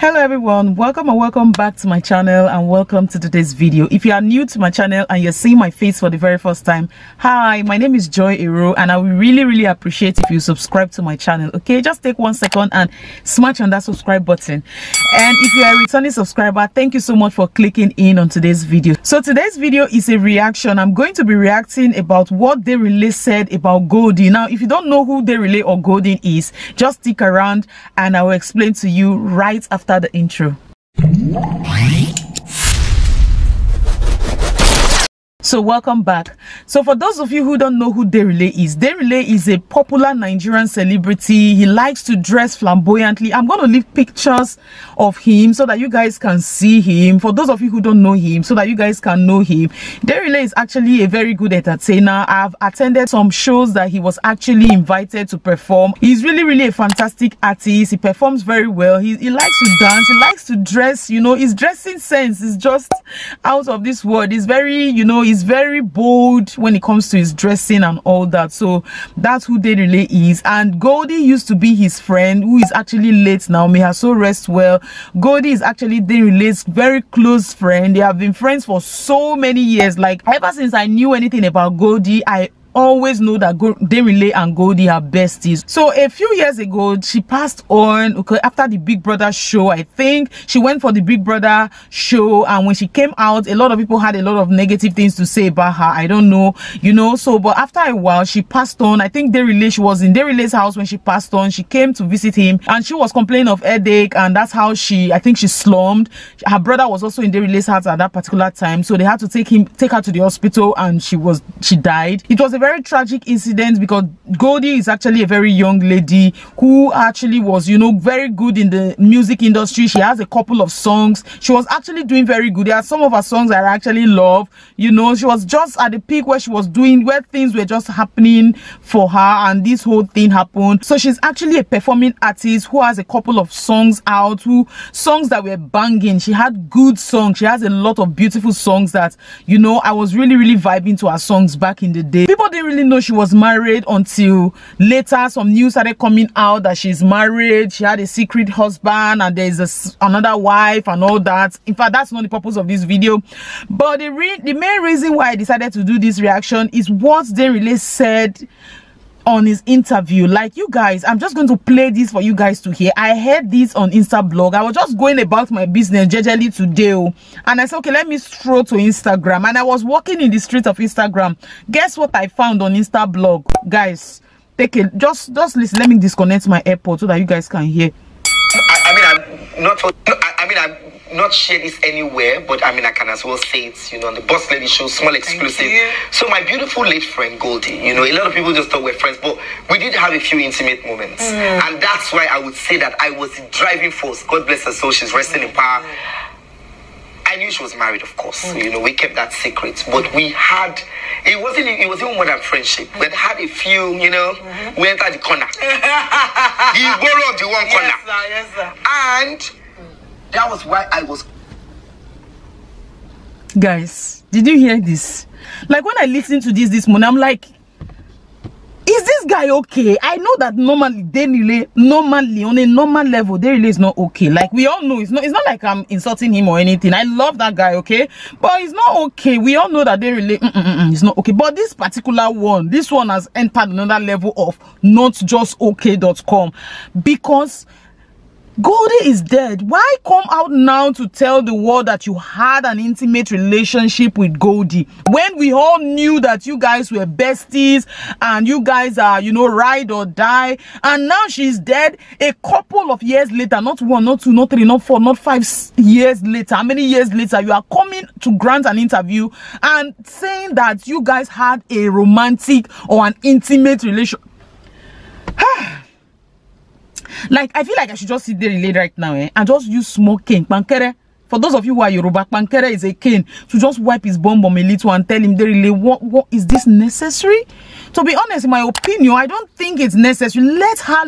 hello everyone. Welcome and welcome back to my channel and welcome to today's video. If you are new to my channel and you're seeing my face for the very first time hi my name is joy Ero and i would really really appreciate if you subscribe to my channel okay? Just take one second and smash on that subscribe button. And if you are a returning subscriber thank you so much for clicking in on today's video. So today's video is a reaction. I'm going to be reacting about what Denrele said about goldie. Now if you don't know who Denrele or goldie is just stick around and i will explain to you right after after the intro. So welcome back. So for those of you who don't know who Denrele is, Denrele is a popular Nigerian celebrity. He likes to dress flamboyantly. I'm going to leave pictures of him so that you guys can see him. For those of you who don't know him, so that you guys can know him. Denrele is actually a very good entertainer. I've attended some shows that he was actually invited to perform. He's really, really a fantastic artist. He performs very well. He, he likes to dance. He likes to dress. You know, his dressing sense is just out of this world. He's very, you know, he's very bold when it comes to his dressing and all that. So that's who Denrele is. And Goldie used to be his friend who is actually late now. May her rest well. Goldie is actually Denrele's very close friend. They have been friends for so many years. Like ever since I knew anything about Goldie I always know that Go and Goldie are besties. So a few years ago, she passed on okay, after the Big Brother show. I think she went for the Big Brother show, and when she came out, a lot of people had a lot of negative things to say about her. I don't know, you know. So, but after a while, she passed on. I think Denrele, she was in Denrele's house when she passed on. She came to visit him, and she was complaining of headache, and that's how she, I think, she slummed. Her brother was also in Denrele's house at that particular time, so they had to take him, take her to the hospital, and she was, she died. It was a very tragic incident because Goldie is actually a very young lady who actually was, you know, very good in the music industry. She has a couple of songs. She was actually doing very good. There are some of her songs I actually love. You know, she was just at the peak where she was doing, where things were just happening for her and this whole thing happened. So she's actually a performing artist who has a couple of songs out, who songs that were banging. She had good songs. She has a lot of beautiful songs that, you know, I was really, really vibing to her songs back in the day. People didn't really know she was married until later some news started coming out that she's married she had a secret husband and there's a, another wife and all that. In fact that's not the purpose of this video. But the the main reason why i decided to do this reaction is what Denrele said on his interview. Like you guys i'm just going to play this for you guys to hear. I heard this on insta blog. I was just going about my business gingerly today oh, and i said okay let me stroll to instagram. And i was walking in the street of instagram. Guess what i found on insta blog? Guys take it just just listen. Let me disconnect my airport so that you guys can hear. I, I mean i'm not I, I mean i'm not share this anywhere, but I mean, I can as well say it, you know, on the Boss Lady Show, small exclusive. So, my beautiful late friend Goldie, you know, a lot of people just thought we're friends, but we did have a few intimate moments. Mm. And that's why I would say that I was the driving force. God bless her soul, she's resting in power. I knew she was married, of course. Mm. You know, we kept that secret. But we had, it wasn't, it was even more than friendship. We had a few, you know, mm-hmm. we entered the corner. he borrowed the one corner. Yes, sir, yes, sir. And that was why I was. Guys, did you hear this? Like when I listened to this this morning, I'm like, is this guy okay? I know that normally Denrele, normally on a normal level, Denrele is not okay. Like we all know, it's not. It's not like I'm insulting him or anything. I love that guy, okay, but he's not okay. We all know that Denrele, mm -mm -mm, it's not okay. But this particular one, this one has entered another level of not just okay.com because Goldie is dead. Why come out now to tell the world that you had an intimate relationship with Goldie when we all knew that you guys were besties and you guys are, you know, ride or die. And now she's dead a couple of years later, not one, not two, not three, not four, not five years later. How many years later you are coming to grant an interview and saying that you guys had a romantic or an intimate relation? Ah! Like i feel like i should just sit there late right now eh, and just use smoking pankere. For those of you who are yoruba pankere is a cane. To just wipe his bum bum a little and tell him really what what is this necessary? To be honest in my opinion i don't think it's necessary. Let her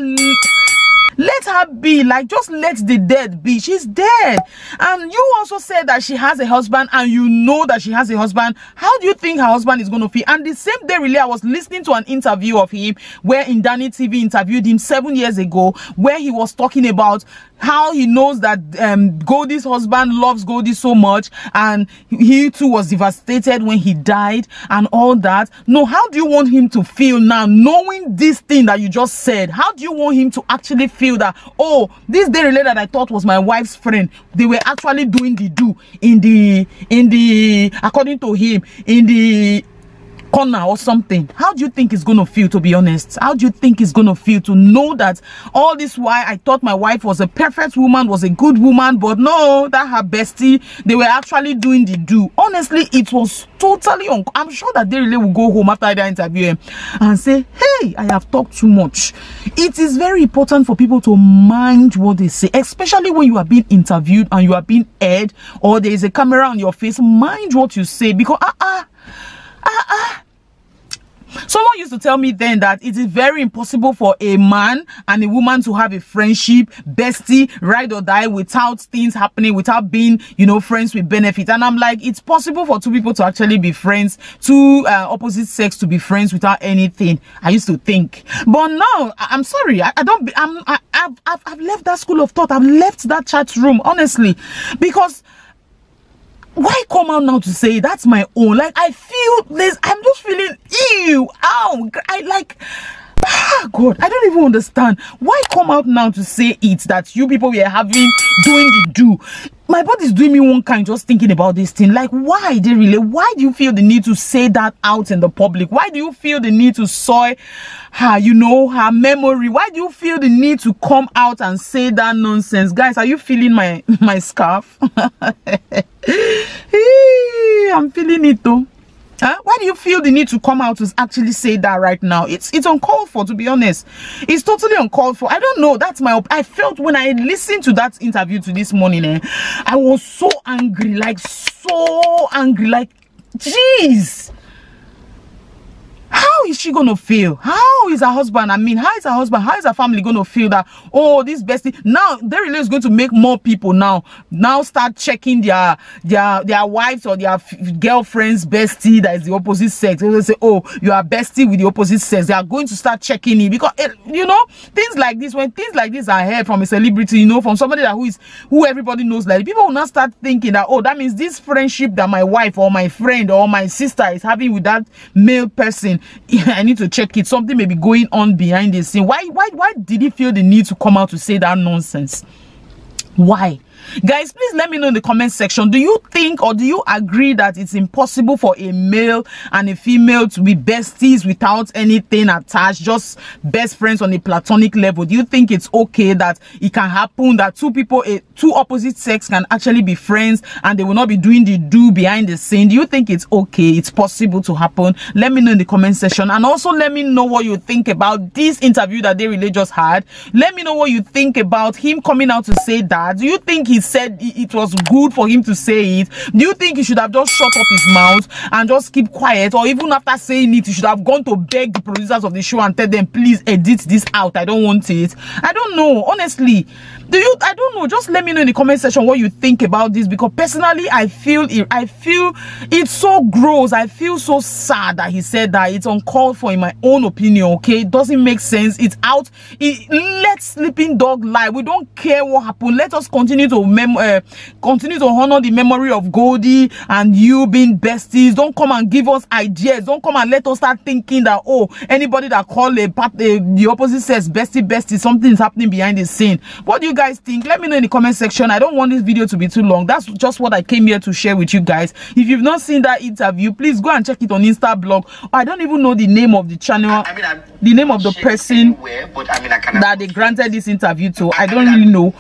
let her be like just let the dead be she's dead and you also said that she has a husband and you know that she has a husband how do you think her husband is going to feel and the same day really i was listening to an interview of him where indani tv interviewed him seven years ago where he was talking about how he knows that um, Goldie's husband loves Goldie so much and he too was devastated when he died and all that. No, how do you want him to feel now knowing this thing that you just said? How do you want him to actually feel that, oh, this day related that I thought was my wife's friend, they were actually doing the do in the, in the, according to him, in the corner or something how do you think it's gonna feel to be honest? How do you think it's gonna feel to know that all this why i thought my wife was a perfect woman was a good woman but no that her bestie they were actually doing the do. Honestly it was totally un i'm sure that Denrele will go home after that interview and say hey i have talked too much. It is very important for people to mind what they say especially when you are being interviewed and you are being aired or there is a camera on your face. Mind what you say because ah uh, uh, ah ah Someone used to tell me then that it is very impossible for a man and a woman to have a friendship, bestie, ride or die without things happening, without being, you know, friends with benefit. And I'm like, it's possible for two people to actually be friends, two uh, opposite sex to be friends without anything. I used to think, but now I'm sorry, I, I don't. I'm. I, I've, I've I've left that school of thought. I've left that chat room honestly, because why come out now to say that's my own? Like i feel this i'm just feeling ew ow i like ah god i don't even understand. Why come out now to say it that you people were having doing the do my body's doing me one kind just thinking about this thing. Like why Denrele why do you feel the need to say that out in the public? Why do you feel the need to soy her you know her memory? Why do you feel the need to come out and say that nonsense? Guys are you feeling my my scarf? I'm feeling it though Huh? Why do you feel the need to come out to actually say that right now? It's it's uncalled for, to be honest. It's totally uncalled for. I don't know. That's my. I felt when I listened to that interview to this morning, eh, I was so angry, like so angry, like, jeez how is she gonna feel how is her husband? I mean how is her husband? How is her family gonna feel that oh this bestie now Denrele is going to make more people now now start checking their their their wives or their girlfriends bestie that is the opposite sex. They say oh you are bestie with the opposite sex. They are going to start checking it because eh, you know things like this when things like this are heard from a celebrity you know from somebody that who is who everybody knows like people will not start thinking that oh that means this friendship that my wife or my friend or my sister is having with that male person I need to check it. Something may be going on behind the scene. Why, why, why did he feel the need to come out to say that nonsense? Why? Guys please let me know in the comment section. Do you think or do you agree that it's impossible for a male and a female to be besties without anything attached just best friends on a platonic level? Do you think it's okay that it can happen that two people a two opposite sex can actually be friends and they will not be doing the do behind the scene? Do you think it's okay it's possible to happen? Let me know in the comment section. And also let me know what you think about this interview that Denrele just had. Let me know what you think about him coming out to say that. Do you think he said it was good for him to say it. Do you think he should have just shut up his mouth and just keep quiet? Or even after saying it he should have gone to beg the producers of the show and tell them please edit this out. I don't want it. I don't know. Honestly do you i don't know. Just let me know in the comment section what you think about this because personally i feel it i feel it's so gross. I feel so sad that he said that. It's uncalled for in my own opinion okay? It doesn't make sense. It's out. It let sleeping dog lie. We don't care what happened. Let us continue to mem uh, continue to honor the memory of goldie and you being besties. Don't come and give us ideas. Don't come and let us start thinking that oh anybody that call a part uh, the opposite says bestie bestie something is happening behind the scene. What do you guys think? Let me know in the comment section. I don't want this video to be too long. That's just what i came here to share with you guys. If you've not seen that interview please go and check it on insta blog. I don't even know the name of the channel I mean, I'm the name of the person anywhere, but I mean, I that they granted this interview to. I don't really know.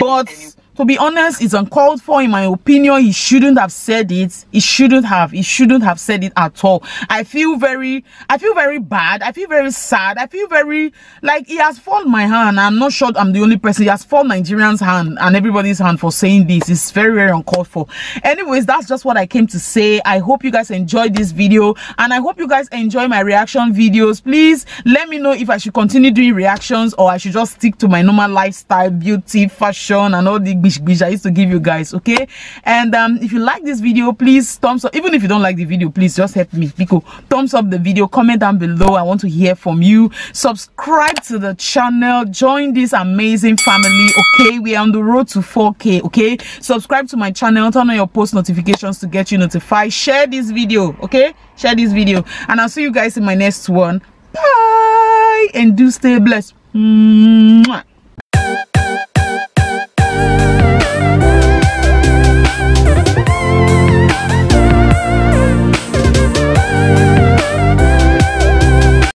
but to be honest it's uncalled for. In my opinion he shouldn't have said it. He shouldn't have he shouldn't have said it at all. I feel very i feel very bad. I feel very sad. I feel very like he has fallen my hand. I'm not sure i'm the only person. He has fallen nigerians hand and everybody's hand for saying this. It's very very uncalled for. Anyways that's just what i came to say. I hope you guys enjoyed this video and i hope you guys enjoy my reaction videos. Please let me know if i should continue doing reactions or i should just stick to my normal lifestyle beauty fashion and all the bish bish i used to give you guys okay? And um if you like this video please thumbs up. Even if you don't like the video please just help me. Because thumbs up the video comment down below. I want to hear from you. Subscribe to the channel. Join this amazing family okay? We are on the road to 4k okay? Subscribe to my channel. Turn on your post notifications to get you notified. Share this video okay? Share this video. And i'll see you guys in my next one. Bye! And do stay blessed. Mwah.